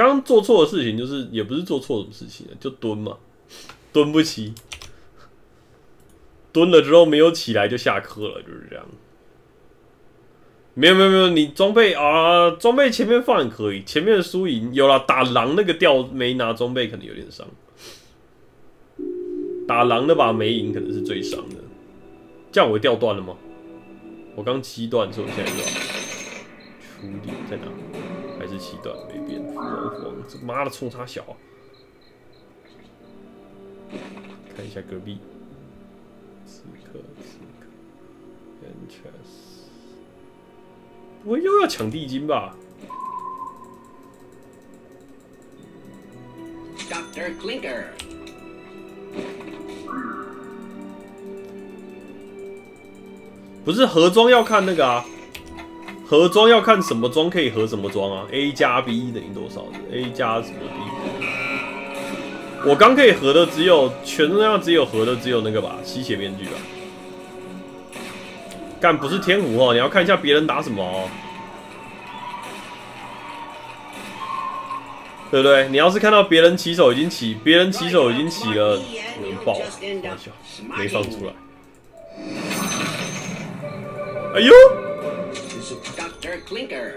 刚刚做错的事情就是也不是做错什么事情啊，就蹲嘛，蹲不起，蹲了之后没有起来就下课了，就是这样。没有没有没有，你装备啊，装备前面放可以，前面的输赢有了。打狼那个掉没拿装备可能有点伤，打狼那把没赢可能是最伤的。这样我掉断了吗？我刚七段，所以我现在要处理在哪？还是七段没变？福王福王，这妈的冲差小啊！看一下隔壁，刺客刺客，Entrance。不会又要抢地精吧？Doctor Clinker，不是盒装要看那个啊，盒装要看什么装可以合什么装啊？A 加 B 等于多少？A 加什么 B？我刚可以合的只有全身上只有合的只有那个吧，吸血面具吧。干不是天胡哦，你要看一下别人打什么哦，对不对？你要是看到别人起手已经起，别人起手已经起了，我能爆，没放出来。哎呦！Linker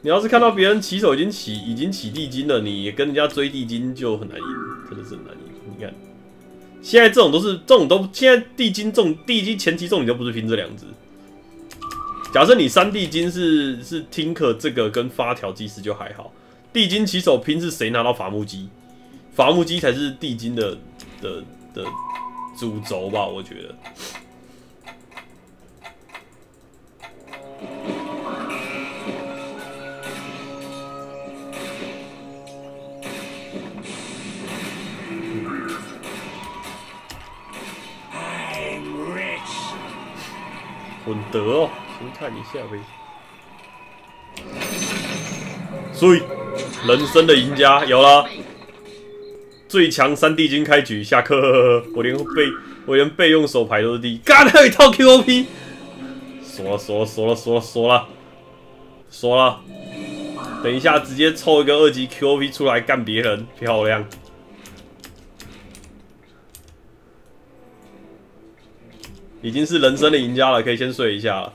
你要是看到别人起手已经起，已经起地金了，你跟人家追地金就很难赢，真的是很难赢。你看。现在这种都是这种都，现在地金重地金前期重，你都不是拼这两只。假设你三地金是是听课这个跟发条机师就还好，地金起手拼是谁拿到伐木机，伐木机才是地金的的的主轴吧？我觉得。稳得哦，先看一下呗。所以，人生的赢家有了，最强三 D 金开局下课。我连备我连备用手牌都是 D，干还有一套 QOP，说了说了说了说了说了说了。等一下直接抽一个二级 QOP 出来干别人，漂亮。已经是人生的赢家了，可以先睡一下了。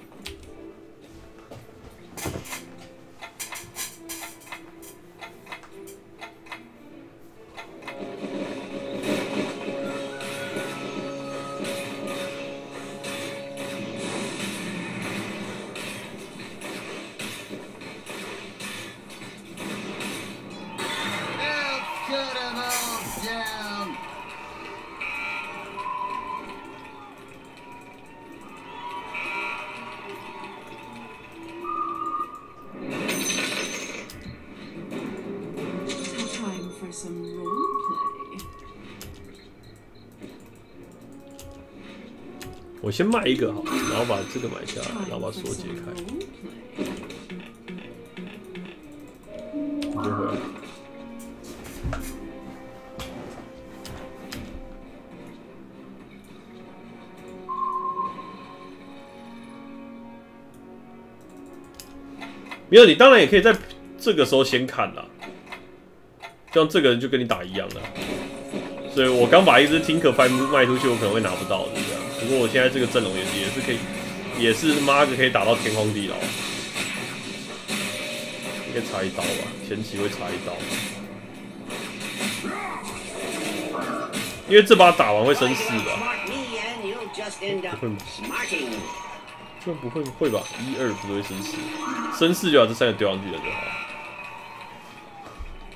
我先卖一个好，然后把这个买下来，然后把锁解开。接回来。没有，你当然也可以在这个时候先看啦。像这个人就跟你打一样的，所以我刚把一只 Tinker 卖卖出去，我可能会拿不到的不过我现在这个阵容也是也是可以，也是妈的可以打到天荒地老。应该插一刀吧，前期会插一刀。因为这把打完会升四吧？不会吗？这不会会吧？一二不会升四，升四就把这三个丢上去了就好。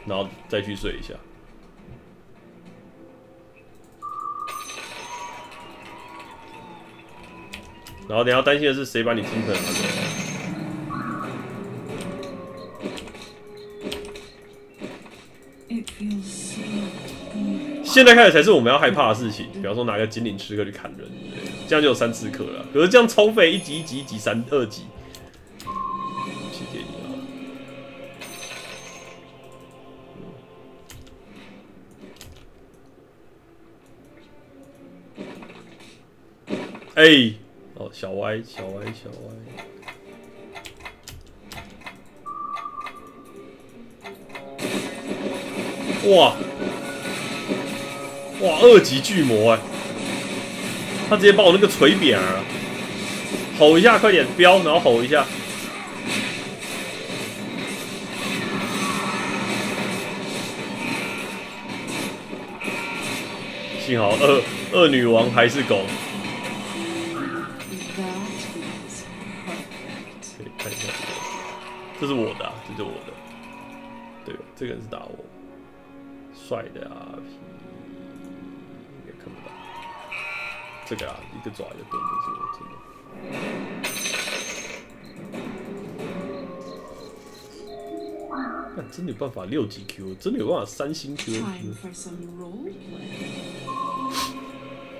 然后再去睡一下，然后你要担心的是谁把你清粉了？现在开始才是我们要害怕的事情。比方说拿个金领刺客去砍人，这样就有三刺客了。可是这样超费，一级一级一级三二级。哎，哦，小歪小歪小歪。哇哇，二级巨魔哎，他直接把我那个锤扁了，吼一下，快点，飙，然后吼一下。幸好，二二女王还是狗。这是我的，这是我的。对，这个人是打我，帅的啊，应该看不到。这个啊，一个爪就蹲的是我真的。真的有办法六级 Q，真的有办法三星 Q。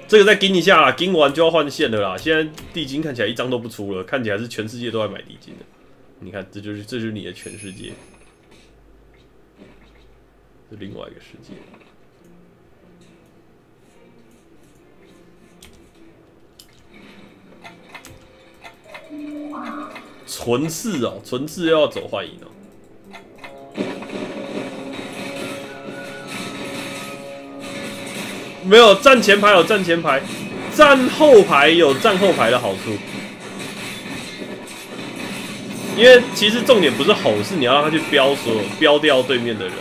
这个再盯一下啦，盯完就要换线的啦。现在地精看起来一张都不出了，看起来是全世界都在买地精的。你看，这就是这就是你的全世界，是另外一个世界。纯次哦，纯次又要走幻影哦。没有站前排有站前排，站后排有站后排的好处。因为其实重点不是吼，是你要让他去标所有标掉对面的人，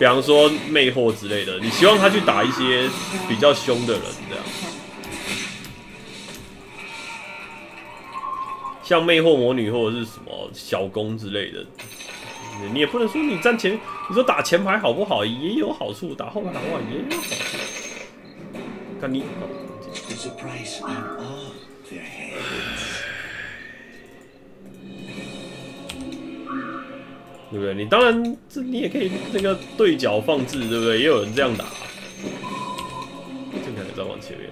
比方说魅惑之类的，你希望他去打一些比较凶的人，这样。像魅惑魔女或者是什么小攻之类的，你也不能说你站前，你说打前排好不好？也有好处，打后排的话也有好处。看你。对不对？你当然这你也可以那个对角放置，对不对？也有人这样打。正常的再往前面，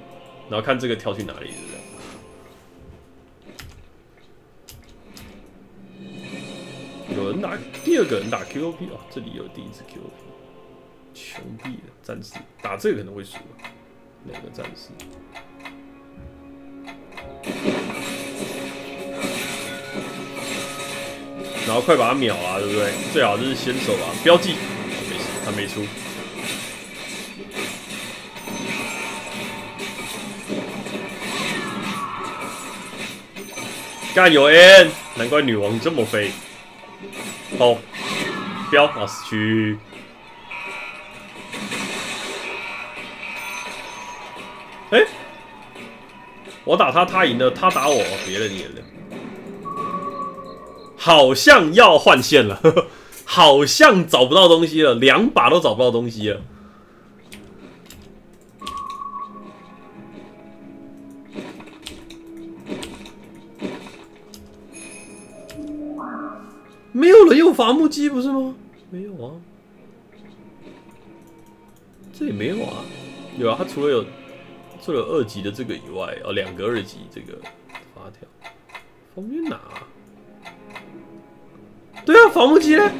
然后看这个跳去哪里，对不对？有人打第二个人打 QOP 啊，这里有第一次 QOP，穷逼的！战士打这个可能会输，两个战士。然后快把他秒啊，对不对？最好就是先手啊，标记。没事，他没出。干有 N，难怪女王这么飞。好，标啊死去。哎，我打他，他赢了；他打我，别人赢了。好像要换线了，好像找不到东西了，两把都找不到东西了。没有人用伐木机不是吗？没有啊，这也没有啊，有啊，它除了有除了二级的这个以外，哦，两个二级这个发条，方便拿。对啊，伐木机呢？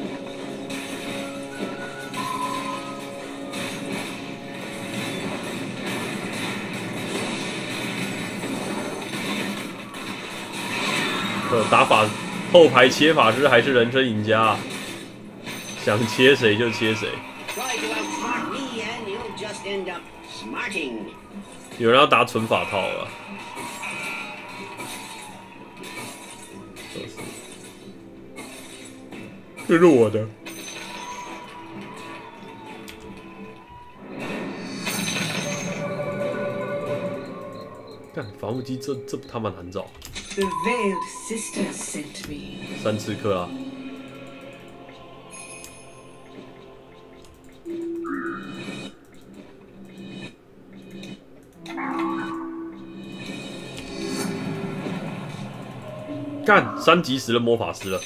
呃，打法后排切法师还是人生赢家，啊想切谁就切谁。有人要打纯法套了。这是我的。干防护机，这这他妈难找。三次克啊！干三级时的魔法师了，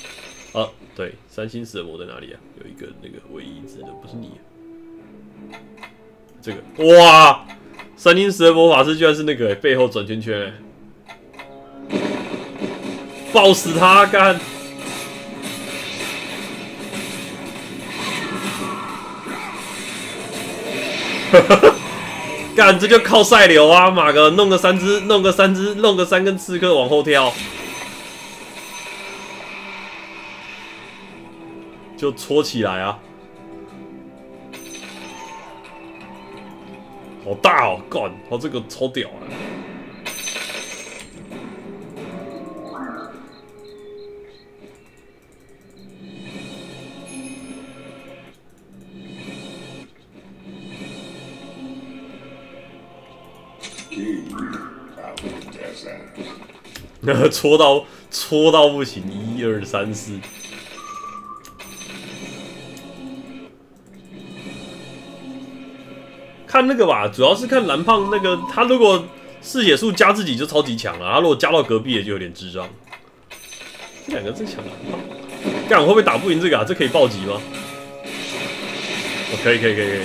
啊！对，三星死魔在哪里啊？有一个那个唯一只的，不是你。这个哇，三星死魔法师居然是那个背后转圈圈，爆死他干！哈哈哈干这就靠赛流啊，马哥弄个三只，弄个三只，弄个三根刺客往后跳。就搓起来啊！好大哦，干，他这个超屌啊！搓到搓到不行，一二三四。看那个吧，主要是看蓝胖那个，他如果嗜血术加自己就超级强了，他如果加到隔壁也就有点智障。这两个最强蓝胖，干会不会打不赢这个啊？这可以暴击吗？哦，可以可以可以可以。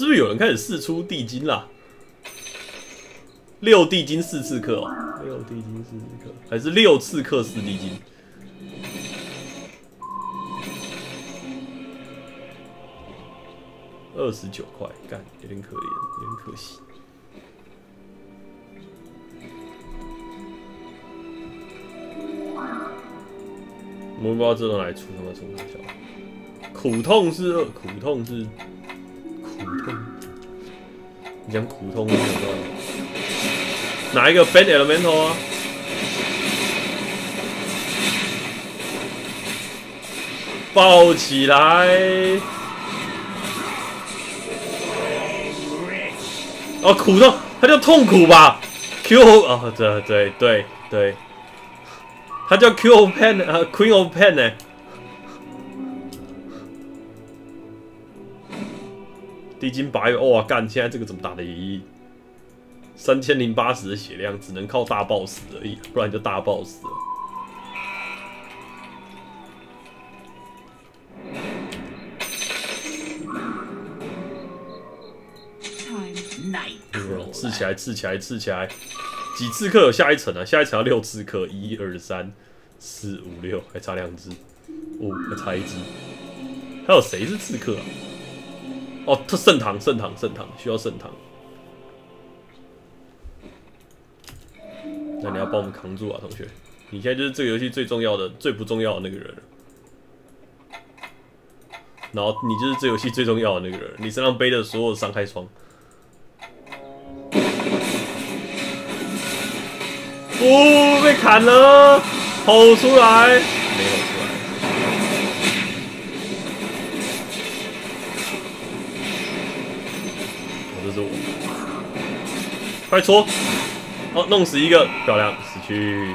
是不是有人开始试出地精啦？六地精四次克哦，六地精四次克，还是六次克四地精？二十九块，干有点可怜，有点可惜。我不知道这种来出什么出特效。苦痛是，苦痛是。你讲苦痛是什么？哪一个 Band Elemental 啊？抱起来！哦，苦痛，它叫痛苦吧？Q 哦，对对对对，它叫 Q of Pen 啊，Queen of Pen 呢？地精八月，哇干！现在这个怎么打的？一三千零八十的血量，只能靠大 boss 而已，不然就大 boss 了。刺起来，刺起来，刺起来！几刺客有下一层啊？下一层要六刺客，一二三四五六，还差两只，五还差一只。还有谁是刺客啊？哦，特圣堂，圣堂，圣堂，需要圣堂。那你要帮我们扛住啊，同学！你现在就是这个游戏最重要的、最不重要的那个人。然后你就是这游戏最重要的那个人，你身上背的所有伤害窗。哦，被砍了，跑，出来。快戳！哦，弄死一个，漂亮，死去。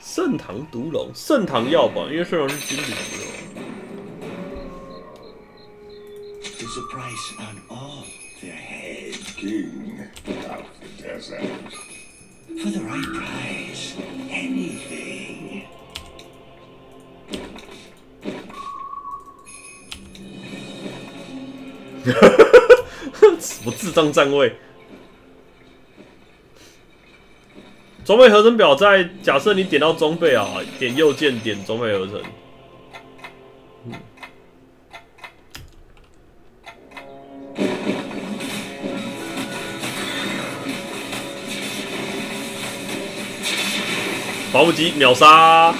圣堂毒龙，圣堂药吧，因为圣堂是金子毒龙。king of the desert. For the right price, anything. 什么智障站位？装备合成表在假设你点到装备啊，点右键点装备合成。防不及秒杀，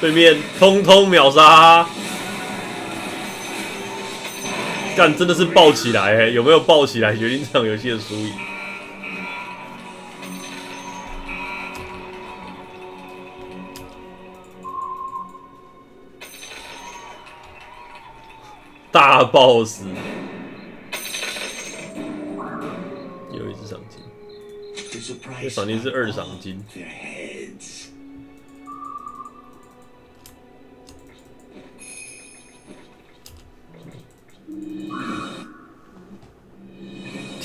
对面通通秒杀，干真的是爆起来！有没有爆起来决定这场游戏的输赢？大 boss，有一只赏金，这赏金是二赏金。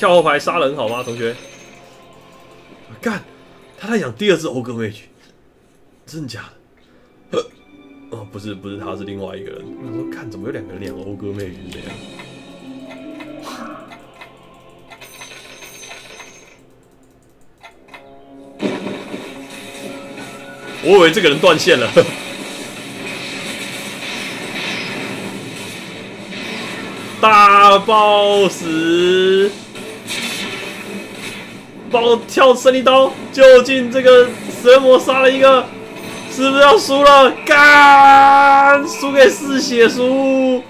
跳后排杀人好吗，同学？干，他在养第二只欧哥妹去，真的假的？哦，不是，不是，他是另外一个人。我说，看，怎么有两个人养欧哥妹去这样？我以为这个人断线了。大 boss，帮我跳胜利刀！究竟这个蛇魔杀了一个，是不是要输了？干，输给嗜血书。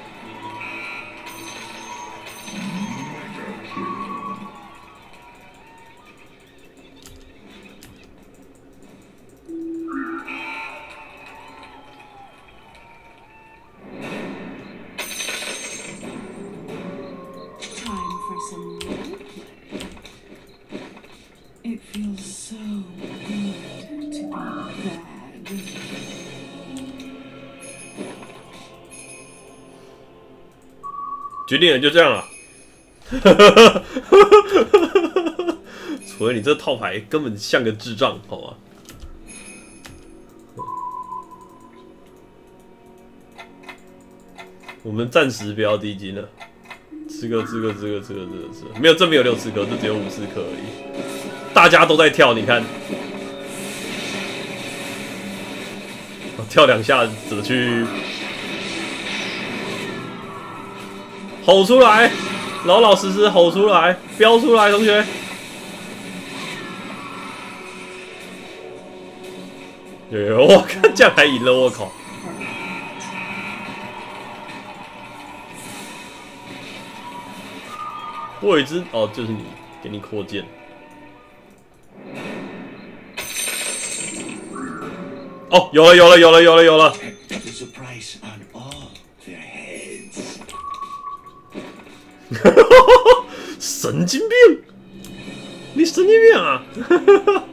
决定了，就这样了。除了你这套牌根本像个智障，好吗？我们暂时不要低金了，刺客，刺客，刺客，刺客，刺客，刺客，没有，这没有六刺客，就只有五刺客而已。大家都在跳，你看，跳两下怎么去。吼出来，老老实实吼出来，飙出来，同学。有有，我看这样还赢了，我靠！我有一只哦，就是你，给你扩建。哦，有了，有了，有了，有了，有了。There's a price on all their heads. 神经病！你神经病啊！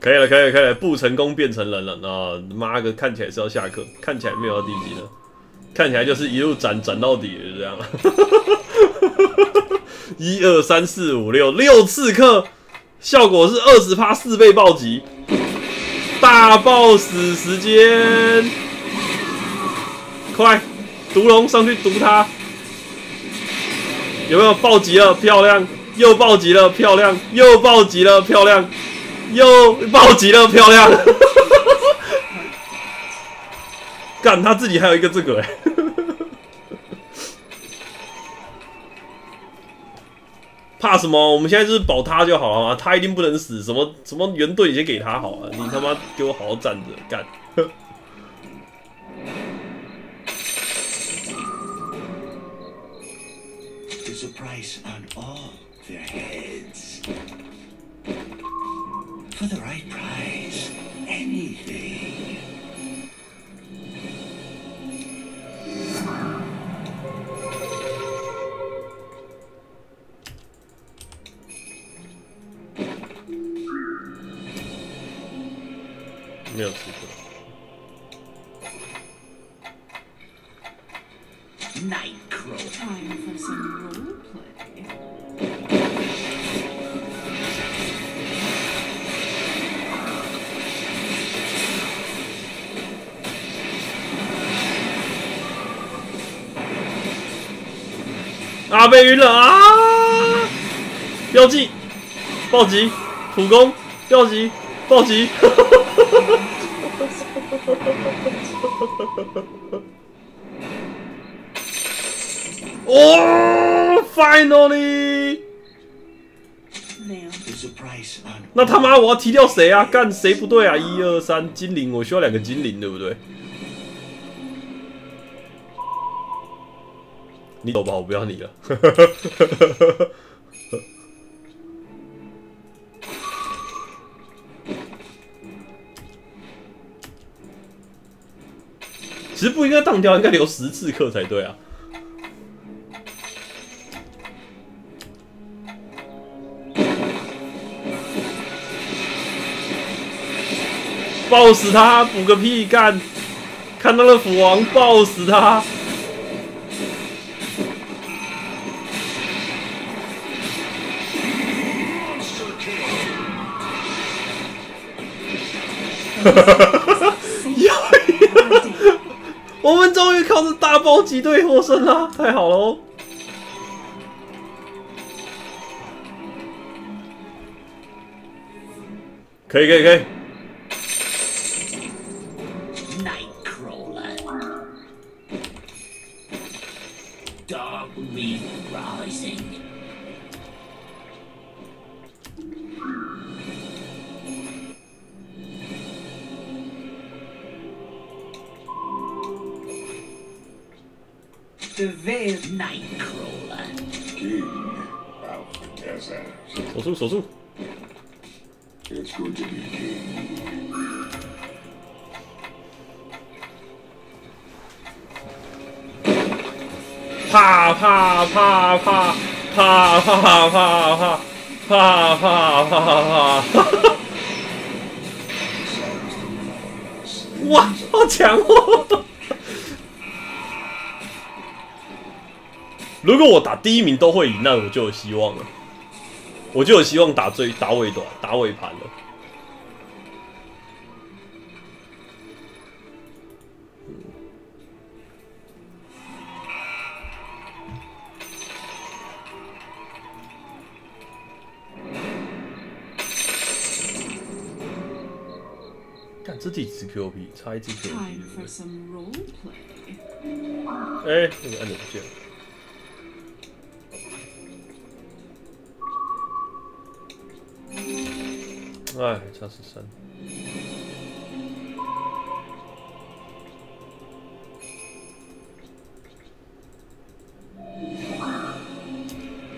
可以了，可以了，可以了，不成功变成人了啊！妈个，看起来是要下课，看起来没有要低级了，看起来就是一路斩斩到底了，这样。一二三四五六六刺客，效果是二十趴四倍暴击，大 boss 时间。快，毒龙上去毒他！有没有暴击了？漂亮！又暴击了，漂亮！又暴击了，漂亮！又暴击了，漂亮！干，他自己还有一个这个哎、怕什么？我们现在就是保他就好了嘛，他一定不能死。什么什么原队，你先给他好了，你他妈给我好好站着干。There's a price on all their heads. For the right price, anything. 啊，被晕了啊！标记，暴击，普攻，标记，暴击。哦 on 那他妈我要踢掉谁啊？干谁不对啊？一二三，精灵，我需要两个精灵，对不对？你走吧，我不要你了。其实不应该当掉，应该留十次课才对啊。爆死他，补个屁干！看到了斧王，爆死他！哈哈哈，我们终于靠着大暴击队获胜了，太好了哦。可以可以可以。The veil Nightcrawler. King of the desert. 手速手速，It's good to be king. 啪啪啪啪啪啪啪啪啪啪啪啪，哇，好强哦！如果我打第一名都会赢，那我就有希望了，我就有希望打最打尾段打尾盘了。看这几只 QP，差一只 QP，time for some role play. 哎、那个按钮不见了。哎，差十三。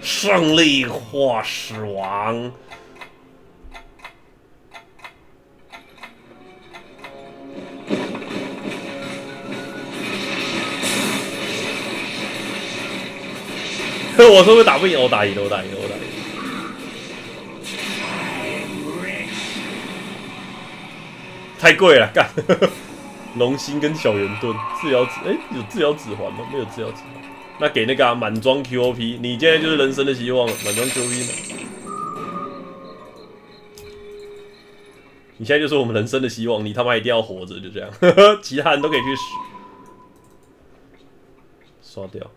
胜利或死亡。我说会打不赢，我打赢了，我打赢了，我打赢。太贵了，干！龙心跟小圆盾，治疗指哎、有治疗指环吗？没有治疗指环。那给那个啊满、装 QOP，你现在就是人生的希望了，满装 QOP 呢。你现在就是我们人生的希望，你他妈一定要活着，就这样，其他人都可以去死。刷掉，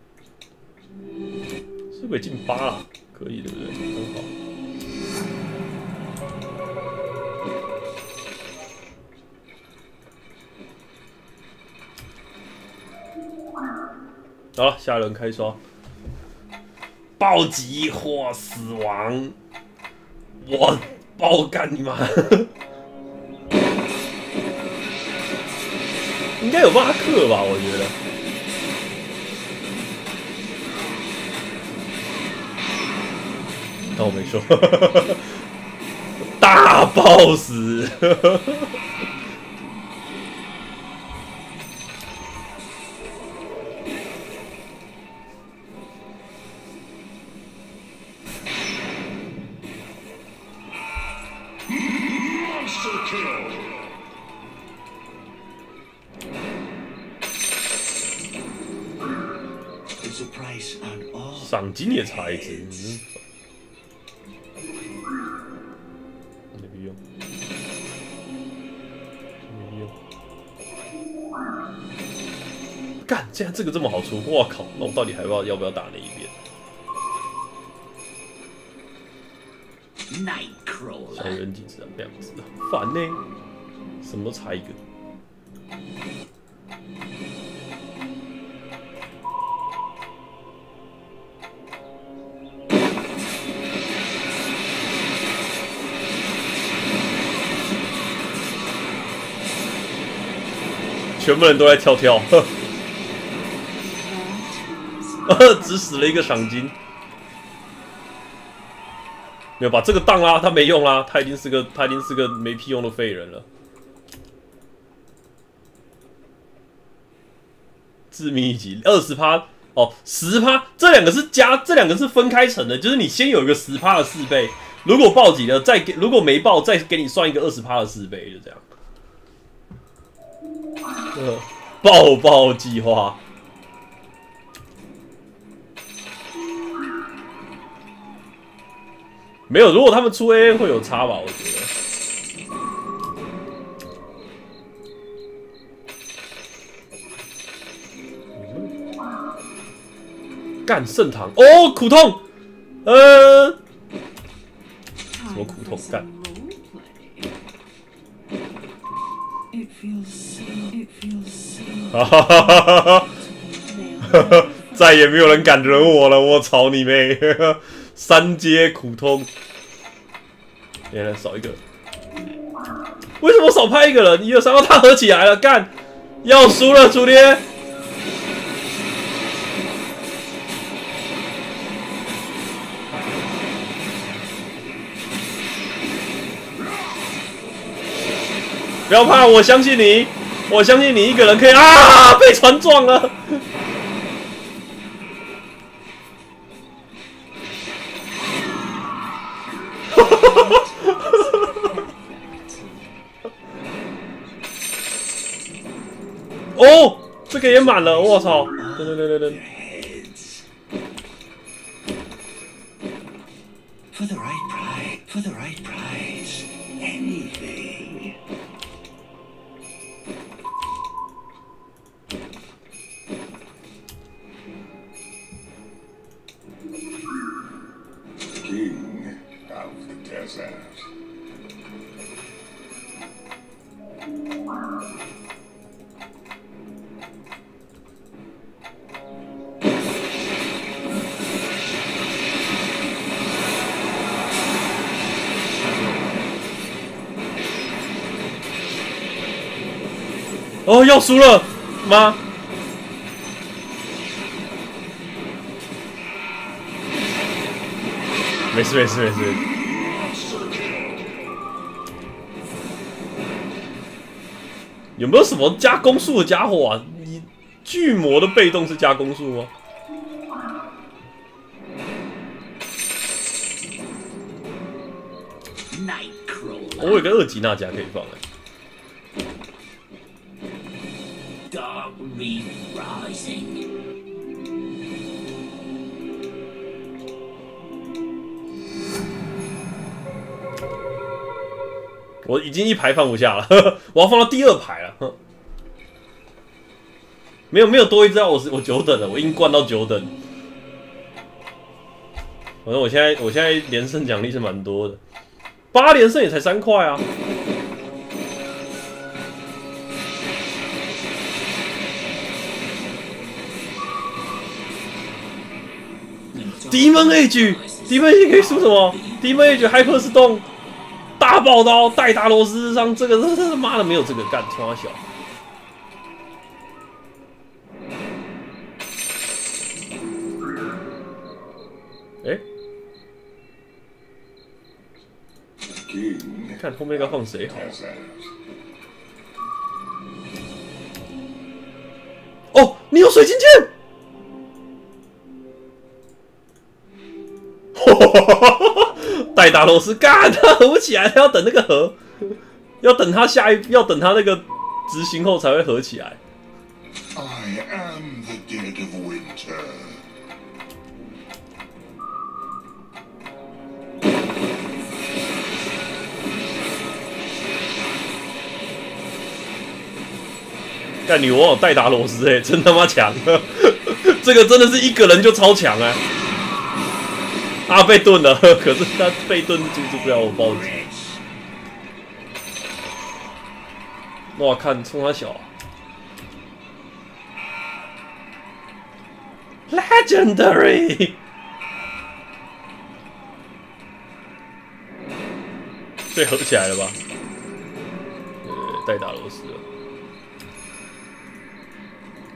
是不是进八了？可以，对不对？好了，下一轮开刷，暴击或死亡，我爆干你妈！应该有办法克吧？我觉得。当我没说，大 boss。赏金也差一只，你真没必要，没必要。干，竟然这个这么好出，我靠！那我到底还要要不要打那一边？小.人几只啊？两只啊，烦呢、什么都差一个。全部人都在跳跳，呵 was 只死了一个赏金。没有把这个当啦，他没用啦，他已经是个他已经是个没屁用的废人了。致命一击二十趴哦，十趴，这两个是加，这两个是分开乘的，就是你先有一个十趴的四倍，如果暴击了再给，如果没爆再给你算一个二十趴的四倍，就这样。爆爆计划。没有，如果他们出 A A 会有差吧？我觉得。干盛堂哦，苦痛，呃，什么苦痛干？It feels 哈哈哈哈！再也没有人敢惹我了，我操你妹！三阶苦通，原来少一个，为什么少拍一个人？一二三，哦，他合起来了，干，要输了，楚爹！不要怕，我相信你，我相信你一个人可以啊！被船撞了。哦，这个也满了，我操！等等等等等，输了，吗！没事没事没事，有没有什么加攻速的家伙啊？你巨魔的被动是加攻速吗？我有个二级那甲可以放哎、rising 我已经一排放不下了，我要放到第二排了。没有没有多一只啊，我是我九等了，我已经灌到九等。反正我现在我现在连胜奖励是蛮多的，八连胜也才三块啊。Demon Age，Demon Age 可以输什么？Demon Age Hyper Stone 大宝刀带大螺丝让，这个这他妈的没有这个干，从小。哎，看后面该放谁好？哦，你有水晶剑。戴达罗斯干，他合不起来，他要等那个合，要等他下一，要等他那个执行后才会合起来。I am the dead of winter. 干女王有戴达罗斯哎、真他妈强！这个真的是一个人就超强哎、他，被盾了，可是他被盾阻止不了我暴击。哇，看冲他小、Legendary，对，合起来了吧？呃，戴达罗斯了。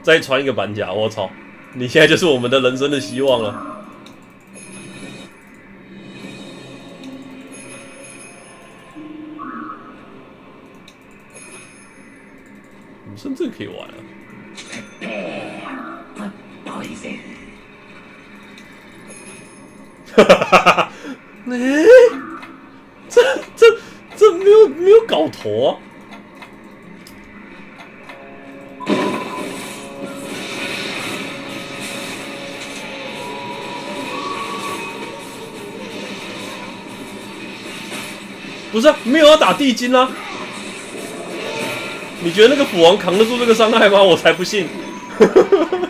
再传一个板甲，我操！你现在就是我们的人生的希望了。你甚至可以玩啊.哈哈哈哈！哎，这这这没有没有搞头啊！不是、啊，没有要打地精啊！你觉得那个斧王扛得住这个伤害吗？我才不信！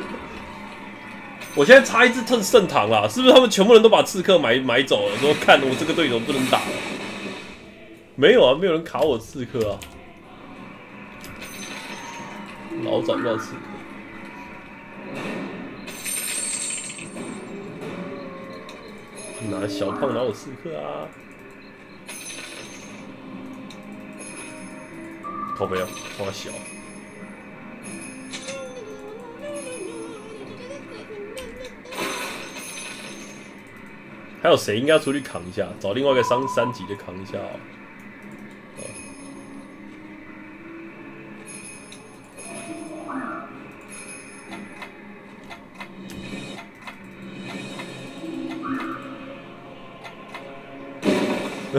我现在差一只圣圣堂啊，是不是他们全部人都把刺客买买走了？说看我这个对手不能打了。没有啊，没有人卡我刺客啊。老找不到刺客。哪小胖哪有刺客啊？靠背啊，花小。还有谁应该出去扛一下？找另外一个三三级的扛一下哦。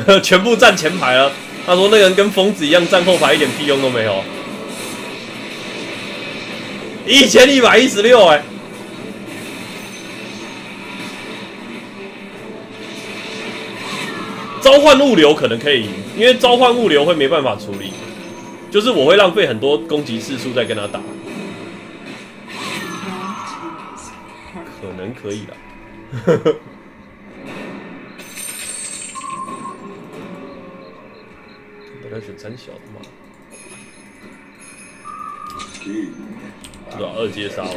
全部站前排了。他说那个人跟疯子一样站后排，一点屁用都没有。一千一百一十六，哎。召唤物流可能可以赢，因为召唤物流会没办法处理，就是我会浪费很多攻击次数在跟他打.可能可以啦。这是咱小的吗是吧二阶杀了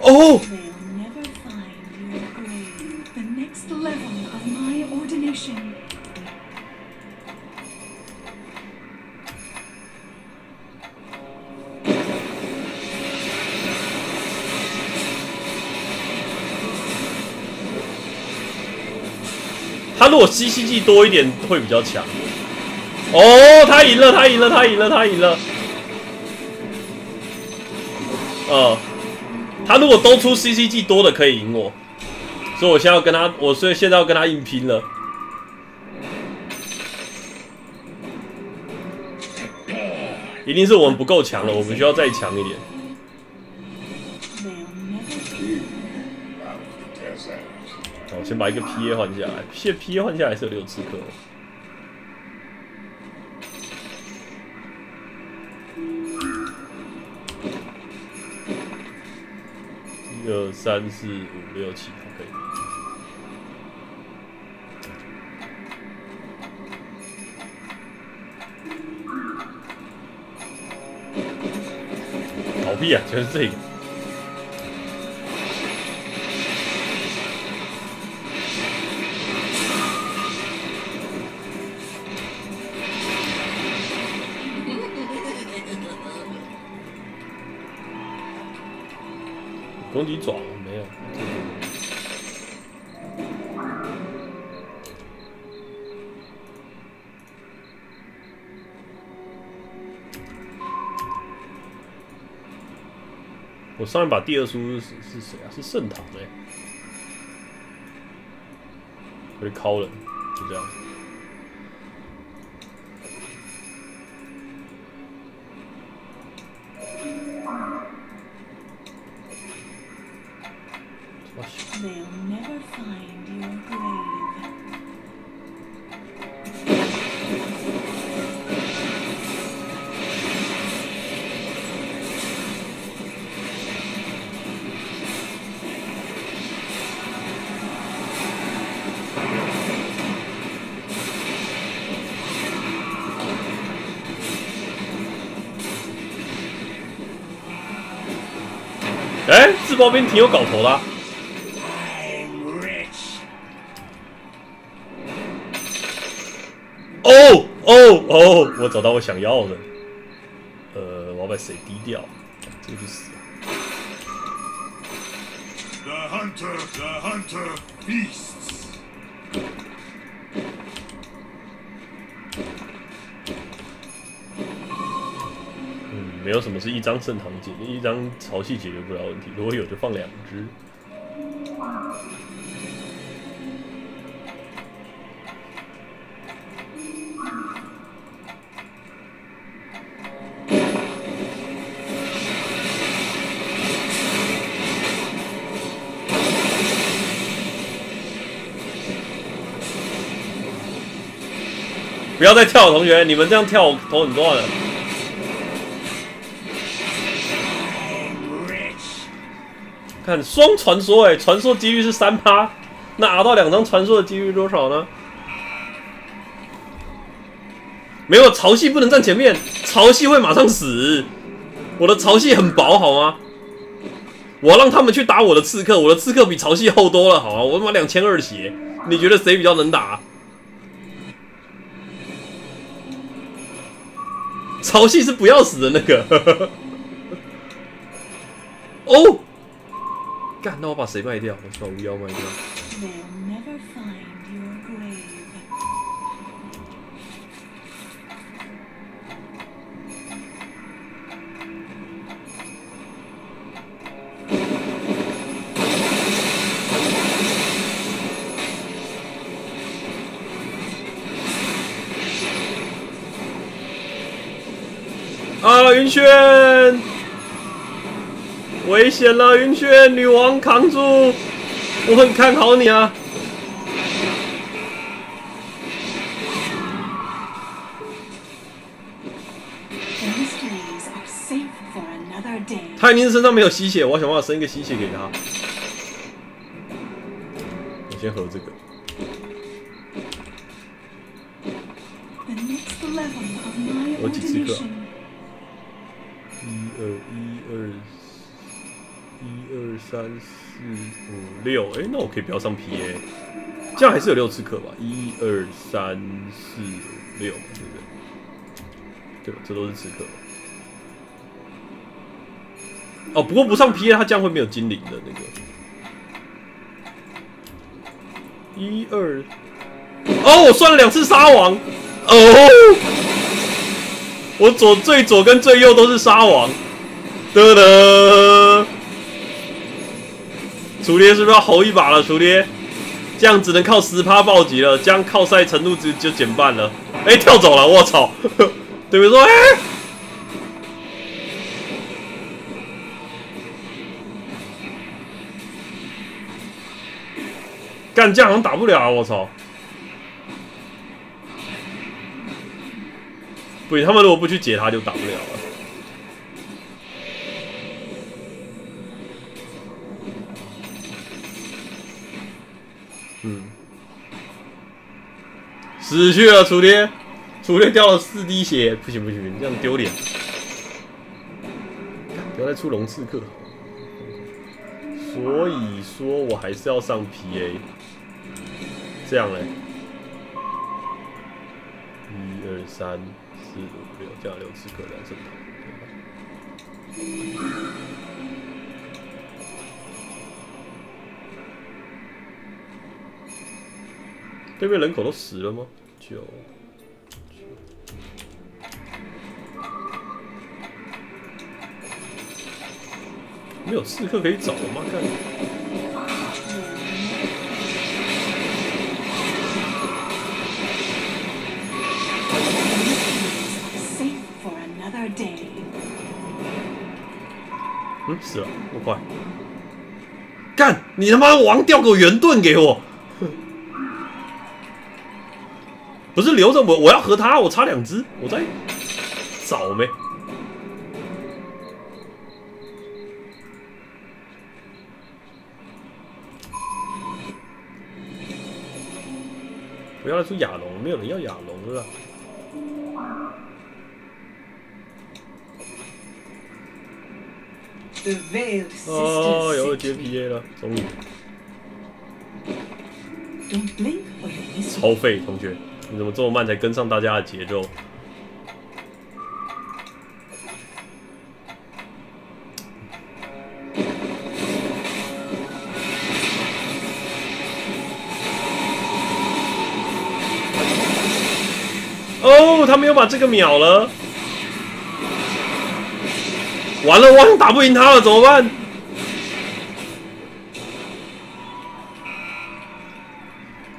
哦！他如果 CCG 多一点会比较强。哦，他赢了，他赢了，他赢了，他赢了。呃，他如果都出 CCG 多的可以赢我，所以我现在要跟他，我所以现在要跟他硬拼了。一定是我们不够强了，我们需要再强一点。先把一个 PA 换下来，现 PA 换下来是有六刺客。一二三四五六七，可以。逃避啊，就是这个。攻击爪没有。我上一把第二书是是谁啊？是盛唐哎、会敲人，就这样。哎、自爆兵挺有搞头的、rich. 哦哦哦！我找到我想要的。呃，我要把谁低调？这个就是！The hunter, the hunter feasts. 嗯，没有什么是一张盛唐解决，一张潮汐解决不了问题。如果有就放两只。不要再跳了，同学，你们这样跳我头很乱了。看双传说，哎，传说几率是三趴，那拿到两张传说的几率多少呢？没有潮汐不能站前面，潮汐会马上死。我的潮汐很薄，好吗？我要让他们去打我的刺客，我的刺客比潮汐厚多了，好吗？我他妈两千二血，你觉得谁比较能打？潮汐是不要死的那个。哦，干，那我把谁卖掉？我把巫妖卖掉。啊，云轩。危险了云雀女王扛住。我很看好你啊。他已经身上没有吸血我想办法生一个吸血给他。我先合这个。我几十个一二一二三四五六，哎，那我可以不要上 PA，这样还是有六次课吧？一二三四五六，对不对？对吧？这都是刺客。哦，不过不上 PA，它这样会没有精灵的那个。一二，哦，我算了两次沙王，哦。我左最左跟最右都是沙王，得得，楚爹是不是要吼一把了？楚爹，这样只能靠十趴暴击了，这样靠赛程度就就减半了。哎、跳走了，我操！对面说，哎、干这样好像打不了啊！我操！不，他们如果不去解他，就打不了了。嗯，死去了，楚天，楚天掉了四滴血，不行不行不行，这样丢脸。不要再出龙刺客。所以说我还是要上 PA，这样嘞。一二三四五六，这样六次客两圣堂。对面人口都死了吗？九。没有刺客可以找吗？看。Safe for another day. 嗯，死了，我快！干，你他妈王掉个圆盾给我！不是留着我，我要和他，我差两只，我在。找没？不要再出亚龙，没有人要亚龙了。哦，有 sit 接 PA 了，终于。超废同学，你怎么这么慢才跟上大家的节奏？哦，他没有把这个秒了，完了，我好像打不赢他了，怎么办？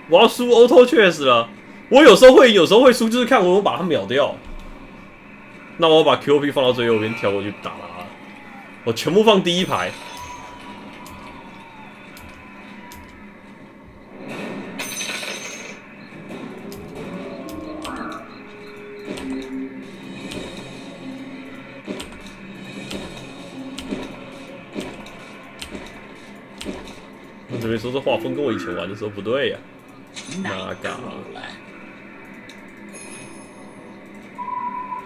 我要输 auto 确实了，我有时候会有时候会输，就是看我有把他秒掉。那我把 QP 放到最右边，跳过去打他。我全部放第一排。我准备说这画风跟我以前玩的时候不对呀、哪个 Nightcrawler.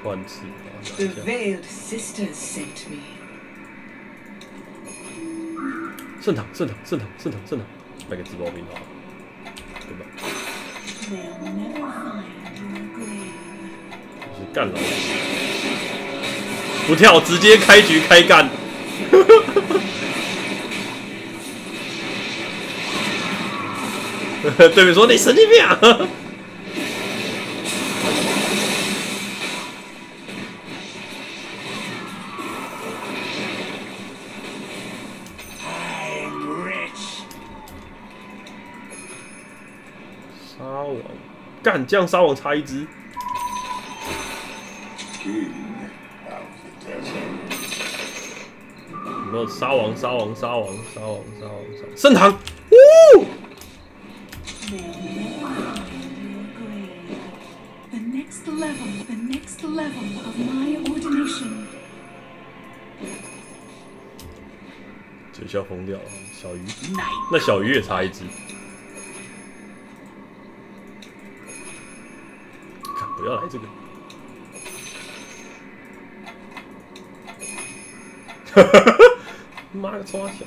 换翅膀，The 拿一下 veiled sisters sent me. 圣堂，圣堂，圣堂，圣堂，圣堂，买个自爆兵好了，对吧.就是干老鼠，不跳，直接开局开干。对面说你神经病啊！干，将沙杀我差一只。然后杀王，杀王，杀王，杀王，杀王，圣堂，呜！嘴笑疯掉了，小鱼，那小鱼也差一只。不要来这个。妈个冲他小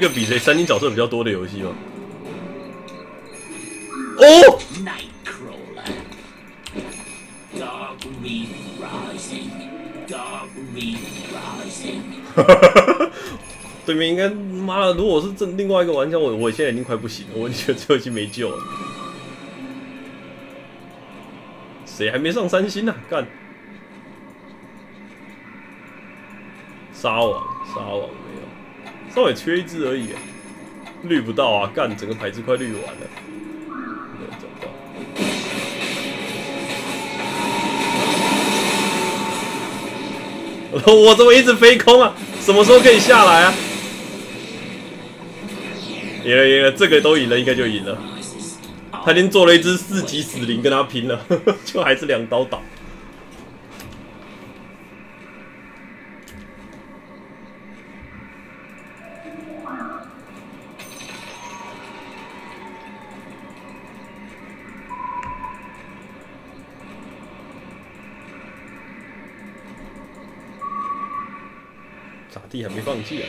一个比谁三星角色比较多的游戏吗？哦. 对面应该妈的，如果是这另外一个玩家，我我现在已经快不行了，我觉得这游戏没救了。谁还没上三星呢、干！沙网，沙网没有，稍微缺一只而已，绿不到啊！干，整个牌子快绿完了。没有找到。我怎么一直飞空啊？什么时候可以下来啊？赢了赢了，这个都赢了，应该就赢了。他已经做了一只四级死灵跟他拼了，就还是两刀倒。地还没放弃啊？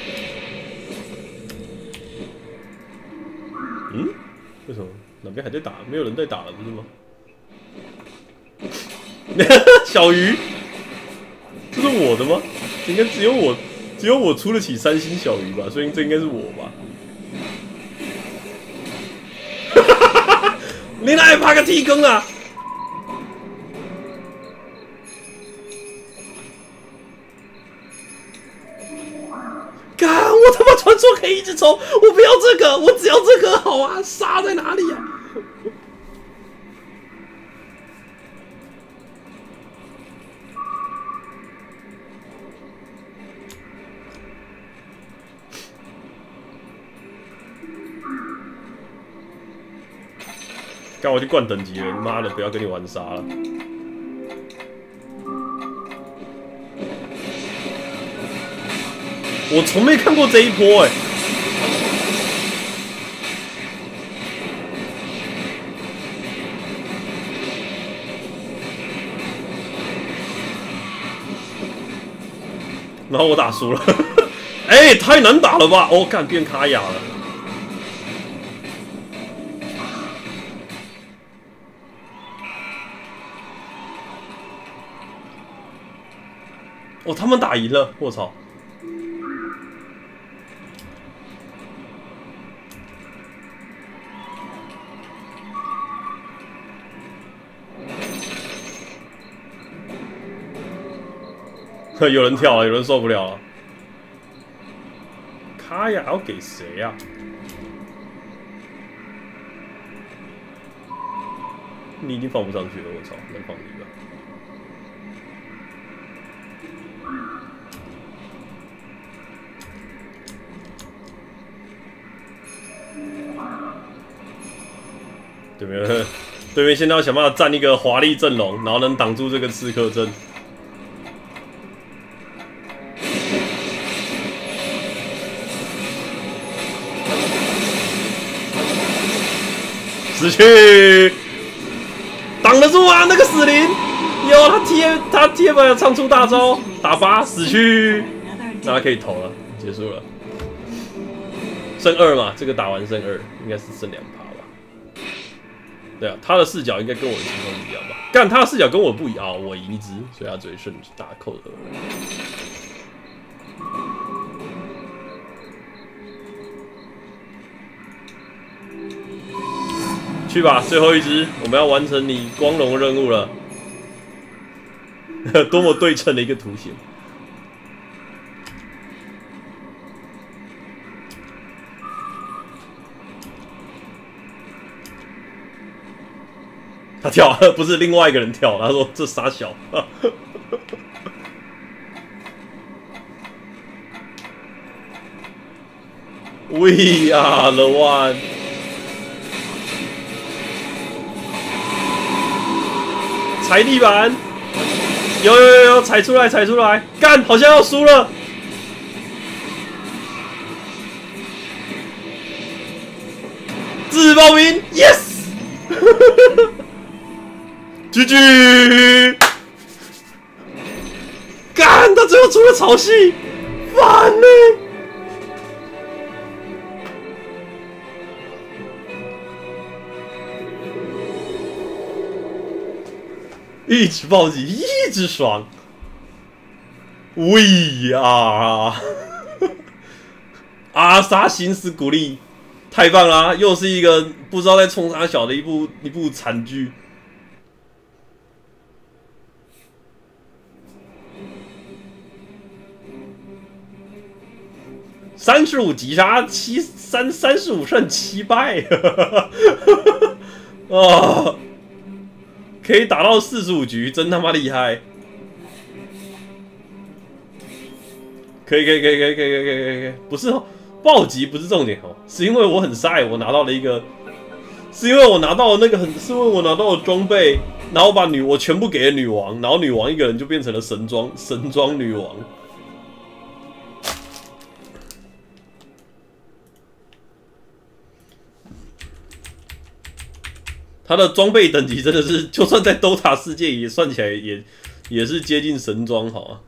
嗯？为什么哪边还在打？没有人在打了，不是吗？小鱼，这是我的吗？应该只有我，只有我出得起三星小鱼吧，所以这应该是我吧。你哪里爬个地坑啊？一直抽，我不要这个，我只要这个好啊！杀在哪里啊？干我去灌等级了，妈的，不要跟你玩杀了。我从没看过这一波哎、然后我打输了，哎、太难打了吧！哦，干变卡雅了。哦，他们打赢了，我操！有人跳了，有人受不了了。卡雅要给谁呀、啊？你已经放不上去了，我操，能放一个？对面，对面现在要想办法站一个华丽阵容，然后能挡住这个刺客阵。死去，挡得住啊！那个死灵，哟他贴他贴本唱出大招，打八死去，那可以投了，结束了，剩二嘛，这个打完剩二，应该是剩两趴吧？对啊，他的视角应该跟我的情况一样吧？干他的视角跟我不一样，我赢一只，所以他只会顺打扣二。去吧，最后一只，我们要完成你光荣任务了。多么对称的一个图形！他跳，不是另外一个人跳。他说：“这傻小。”We are the one。踩地板，有有有有，踩出来踩出来，干，好像要输了。自报名，yes，GG，干，他最后出了草戏，烦呢。一直暴击，一直爽。We are 阿萨辛斯古力，太棒啦！又是一个不知道在冲啥小的一部一部惨剧。三十五击杀七三三十五胜七败，啊！可以打到四十五局，真他妈厉害！可以可以可以可以可以可以可以可以，不是哦，暴击不是重点哦，是因为我很晒，我拿到了一个，是因为我拿到了那个很，是因为我拿到了装备，然后把女我全部给了女王，然后女王一个人就变成了神装神装女王。他的装备等级真的是，就算在 DOTA 世界也算起来也也是接近神装，好啊。